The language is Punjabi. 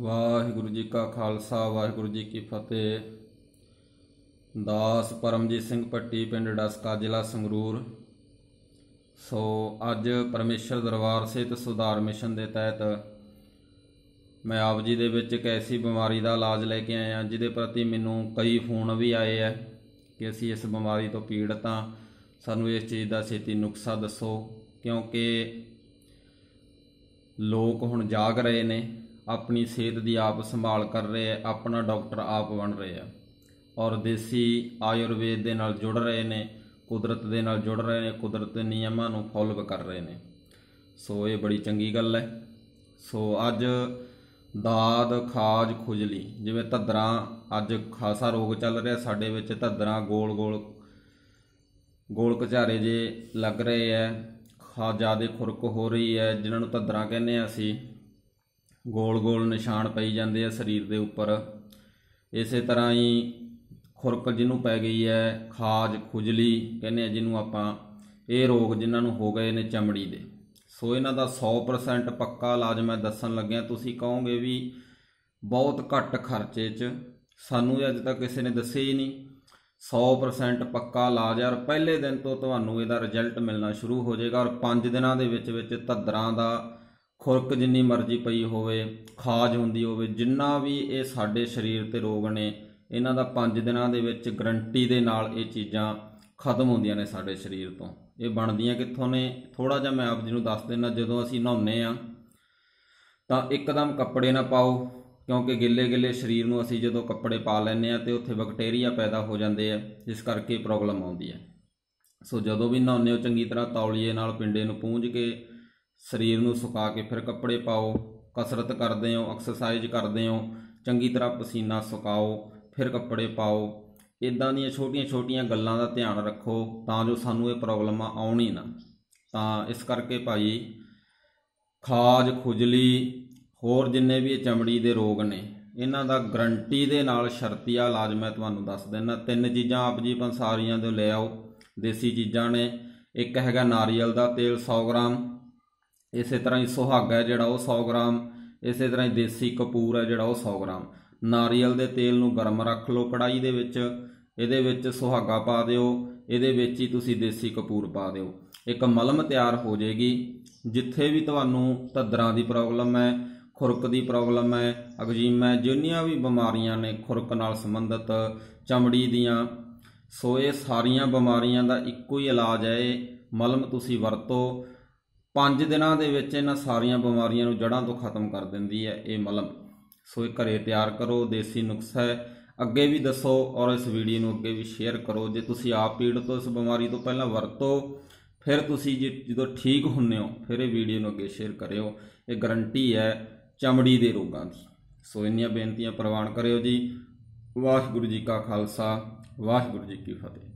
ਵਾਹਿਗੁਰੂ ਜੀ ਕਾ ਖਾਲਸਾ, ਵਾਹਿਗੁਰੂ ਜੀ ਕੀ ਫਤਿਹ। ਦਾਸ ਪਰਮਜੀਤ ਸਿੰਘ ਪੱਟੀ, ਪਿੰਡ ਡਸਕਾ, ਜ਼ਿਲ੍ਹਾ ਸੰਗਰੂਰ। ਸੋ ਅੱਜ ਪਰਮੇਸ਼ਰ ਦਰਬਾਰ ਸਿਹਤ ਸੁਧਾਰ ਮਿਸ਼ਨ ਦੇ ਤਹਿਤ ਮੈਂ ਆਪ ਜੀ ਦੇ ਵਿੱਚ ਇੱਕ ਐਸੀ ਬਿਮਾਰੀ ਦਾ ਇਲਾਜ ਲੈ ਕੇ ਆਇਆ, ਜਿਹਦੇ ਪ੍ਰਤੀ ਮੈਨੂੰ ਕਈ ਫੋਨ ਵੀ ਆਏ ਆ ਕਿ ਅਸੀਂ ਇਸ ਬਿਮਾਰੀ ਤੋਂ ਪੀੜਤ ਹਾਂ। ਸਾਨੂੰ ਇਸ ਚੀਜ਼ ਦਾ ਛੇਤੀ ਨੁਕਸਾ ਦੱਸੋ, ਕਿਉਂਕਿ ਲੋਕ ਹੁਣ ਜਾਗ ਰਹੇ ਨੇ। ਆਪਣੀ ਸਿਹਤ ਦੀ ਆਪ ਸੰਭਾਲ ਕਰ ਰਹੇ ਆ ਆਪਣਾ ਡਾਕਟਰ ਆਪ ਬਣ ਰਹੇ ਆ ਔਰ ਦੇਸੀ ਆਯੁਰਵੇਦ ਦੇ ਨਾਲ ਜੁੜ ਰਹੇ ਨੇ, ਕੁਦਰਤ ਦੇ ਨਾਲ ਜੁੜ ਰਹੇ ਨੇ, ਕੁਦਰਤ ਦੇ ਨਿਯਮਾਂ ਨੂੰ ਫੋਲੋ ਕਰ ਰਹੇ ਨੇ। ਸੋ ਇਹ ਬੜੀ ਚੰਗੀ ਗੱਲ ਹੈ। ਸੋ ਅੱਜ ਦਾਦ, ਖਾਜ, ਖੁਜਲੀ, ਜਿਵੇਂ ਧੱਦਰਾ, ਅੱਜ ਖਾਸਾ ਰੋਗ ਚੱਲ ਰਿਹਾ ਸਾਡੇ ਵਿੱਚ, ਧੱਦਰਾ ਗੋਲ ਗੋਲ ਗੋਲ ਕਚਾਰੇ ਜੇ ਲੱਗ ਰਹੇ ਐ ਖਾ ਜਿਆਦੇ ਖੁਰਕ ਹੋ ਰਹੀ ਹੈ, ਜਿਨ੍ਹਾਂ ਨੂੰ ਧੱਦਰਾ ਕਹਿੰਦੇ ਆ ਅਸੀਂ। ਗੋਲ ਗੋਲ ਨਿਸ਼ਾਨ ਪਈ ਜਾਂਦੇ ਆ ਸਰੀਰ ਦੇ ਉੱਪਰ। ਇਸੇ ਤਰ੍ਹਾਂ ਹੀ ਖੁਰਕ ਜਿਹਨੂੰ ਪੈ ਗਈ ਹੈ, ਖਾਜ, ਖੁਜਲੀ, ਕਹਿੰਦੇ ਆ ਜਿਹਨੂੰ ਆਪਾਂ, ਇਹ ਰੋਗ ਜਿਨ੍ਹਾਂ ਨੂੰ ਹੋ ਗਏ ਨੇ ਚਮੜੀ ਦੇ। ਸੋ ਇਹਨਾਂ ਦਾ 100% ਪੱਕਾ ਇਲਾਜ ਮੈਂ ਦੱਸਣ ਲੱਗਿਆ। ਤੁਸੀਂ ਕਹੋਗੇ ਵੀ ਬਹੁਤ ਘੱਟ ਖਰਚੇ 'ਚ। ਸਾਨੂੰ ਅੱਜ ਤੱਕ ਕਿਸੇ ਨੇ ਦੱਸਿਆ ਹੀ ਨਹੀਂ। 100% ਪੱਕਾ ਇਲਾਜ ਹੈ ਔਰ ਪਹਿਲੇ ਦਿਨ ਤੋਂ ਤੁਹਾਨੂੰ ਇਹਦਾ ਰਿਜ਼ਲਟ ਮਿਲਣਾ ਸ਼ੁਰੂ ਹੋ ਜਾਏਗਾ ਔਰ 5 ਦਿਨਾਂ ਦੇ ਵਿੱਚ ਵਿੱਚ ਧੱਦਰਾਂ ਦਾ ਖੁਰਕ ਜਿੰਨੀ ਮਰਜ਼ੀ ਪਈ ਹੋਵੇ, ਖਾਜ ਹੁੰਦੀ ਹੋਵੇ, ਜਿੰਨਾ ਵੀ ਇਹ ਸਾਡੇ ਸਰੀਰ ਤੇ ਰੋਗ ਨੇ, ਇਹਨਾਂ ਦਾ 5 ਦਿਨਾਂ ਦੇ ਵਿੱਚ ਗਰੰਟੀ ਦੇ ਨਾਲ ਇਹ ਚੀਜ਼ਾਂ ਖਤਮ ਹੁੰਦੀਆਂ ਨੇ ਸਾਡੇ ਸਰੀਰ ਤੋਂ। ਇਹ ਬਣਦੀਆਂ ਕਿੱਥੋਂ ਨੇ? ਥੋੜਾ ਜਿਹਾ ਮੈਂ ਆਪ ਜੀ ਨੂੰ ਦੱਸ ਦਿੰਦਾ, ਜਦੋਂ ਅਸੀਂ ਨਹਾਉਂਦੇ ਆ ਤਾਂ ਇੱਕਦਮ ਕੱਪੜੇ ਨਾ ਪਾਓ, ਕਿਉਂਕਿ ਗਿੱਲੇ ਗਿੱਲੇ ਸਰੀਰ ਨੂੰ ਅਸੀਂ ਜਦੋਂ ਕੱਪੜੇ ਪਾ ਲੈਂਦੇ ਆ ਤੇ ਉੱਥੇ ਬੈਕਟੀਰੀਆ ਪੈਦਾ ਹੋ ਜਾਂਦੇ ਆ, ਜਿਸ ਕਰਕੇ ਪ੍ਰੋਬਲਮ ਆਉਂਦੀ ਹੈ। ਸੋ ਜਦੋਂ ਵੀ ਨਹਾਉਂਦੇ ਹੋ, ਚੰਗੀ ਤਰ੍ਹਾਂ ਤੌਲੀਏ ਨਾਲ ਪਿੰਡੇ ਨੂੰ ਪੂੰਝ ਕੇ ਸਰੀਰ ਨੂੰ ਸੁਕਾ ਕੇ ਫਿਰ ਕੱਪੜੇ ਪਾਓ, ਕਸਰਤ ਕਰਦੇ ਹੋ ਐਕਸਰਸਾਈਜ਼ ਕਰਦੇ ਹੋ, ਚੰਗੀ ਤਰ੍ਹਾਂ ਪਸੀਨਾ ਸੁਕਾਓ, ਫਿਰ ਕੱਪੜੇ ਪਾਓ। ਇਦਾਂ ਦੀਆਂ ਛੋਟੀਆਂ-ਛੋਟੀਆਂ ਗੱਲਾਂ ਦਾ ਧਿਆਨ ਰੱਖੋ ਤਾਂ ਜੋ ਸਾਨੂੰ ਇਹ ਪ੍ਰੋਬਲਮਾਂ ਆਉਣ ਹੀ ਨਾ। ਤਾਂ ਇਸ ਕਰਕੇ ਭਾਈ ਖਾਜ, ਖੁਜਲੀ, ਹੋਰ ਜਿੰਨੇ ਵੀ ਇਹ ਚਮੜੀ ਦੇ ਰੋਗ ਨੇ, ਇਹਨਾਂ ਦਾ ਗਰੰਟੀ ਦੇ ਨਾਲ ਸ਼ਰਤੀਆ ਇਲਾਜ ਮੈਂ ਤੁਹਾਨੂੰ ਦੱਸ ਦਿੰਦਾ। ਤਿੰਨ ਚੀਜ਼ਾਂ ਆਪ ਜੀ ਪੰਸਾਰੀਆਂ ਦੇ ਲੈ ਆਓ, ਦੇਸੀ ਚੀਜ਼ਾਂ ਨੇ, ਇੱਕ ਹੈਗਾ ਨਾਰੀਅਲ ਦਾ ਤੇਲ 100 ਗ੍ਰਾਮ ਇਸੇ ਤਰ੍ਹਾਂ ਹੀ ਸੁਹਾਗਾ ਜਿਹੜਾ ਉਹ 100 ਗ੍ਰਾਮ, ਇਸੇ ਤਰ੍ਹਾਂ ਹੀ ਦੇਸੀ ਕਪੂਰ ਹੈ ਜਿਹੜਾ ਉਹ 100 ਗ੍ਰਾਮ। ਨਾਰੀਅਲ ਦੇ ਤੇਲ ਨੂੰ ਗਰਮ ਰੱਖ ਲਓ ਕੜਾਈ ਦੇ ਵਿੱਚ, ਇਹਦੇ ਵਿੱਚ ਸੁਹਾਗਾ ਪਾ ਦਿਓ, ਇਹਦੇ ਵਿੱਚ ਹੀ ਤੁਸੀਂ ਦੇਸੀ ਕਪੂਰ ਪਾ ਦਿਓ। ਇੱਕ ਮਲਮ ਤਿਆਰ ਹੋ ਜਾਏਗੀ, ਜਿੱਥੇ ਵੀ ਤੁਹਾਨੂੰ ਧੱਦਰਾਂ ਦੀ ਪ੍ਰੋਬਲਮ ਹੈ, ਖੁਰਕ ਦੀ ਪ੍ਰੋਬਲਮ ਹੈ, ਅਗਜੀਮ ਹੈ, ਜਿੰਨੀਆਂ ਵੀ ਬਿਮਾਰੀਆਂ ਨੇ ਖੁਰਕ ਨਾਲ ਸੰਬੰਧਿਤ, ਚਮੜੀ ਦੀਆਂ, ਸੋ ਇਹ ਸਾਰੀਆਂ ਬਿਮਾਰੀਆਂ ਦਾ ਇੱਕੋ ਹੀ ਇਲਾਜ ਹੈ, ਇਹ ਮਲਮ ਤੁਸੀਂ ਵਰਤੋ ਪੰਜ ਦਿਨਾਂ ਦੇ ਵਿੱਚ ਇਹਨਾਂ ਸਾਰੀਆਂ ਬਿਮਾਰੀਆਂ ਨੂੰ ਜੜ੍ਹਾਂ ਤੋਂ ਖਤਮ ਕਰ ਦਿੰਦੀ ਹੈ ਇਹ ਮਲਮ। ਸੋ ਇਹ ਘਰੇ ਤਿਆਰ ਕਰੋ, ਦੇਸੀ ਨੁਸਖਾ ਹੈ। ਅੱਗੇ ਵੀ ਦੱਸੋ ਔਰ ਇਸ ਵੀਡੀਓ ਨੂੰ ਅੱਗੇ ਵੀ ਸ਼ੇਅਰ ਕਰੋ। ਜੇ ਤੁਸੀਂ ਆਪ ਪੀੜਤ ਹੋ ਇਸ ਬਿਮਾਰੀ ਤੋਂ ਪਹਿਲਾਂ ਵਰਤੋ, ਫਿਰ ਤੁਸੀਂ ਜਦੋਂ ਠੀਕ ਹੁੰਨੇ ਹੋ, ਫਿਰ ਇਹ ਵੀਡੀਓ ਨੂੰ ਅੱਗੇ ਸ਼ੇਅਰ ਕਰਿਓ। ਇਹ ਗਰੰਟੀ ਹੈ ਚਮੜੀ ਦੇ ਰੋਗਾਂ ਦੀ। ਸੋ ਇੰਨੀਆਂ ਬੇਨਤੀਆਂ ਪ੍ਰਵਾਨ ਕਰਿਓ ਜੀ। ਵਾਹਿਗੁਰੂ ਜੀ ਕਾ ਖਾਲਸਾ, ਵਾਹਿਗੁਰੂ ਜੀ ਕੀ ਫਤਿਹ।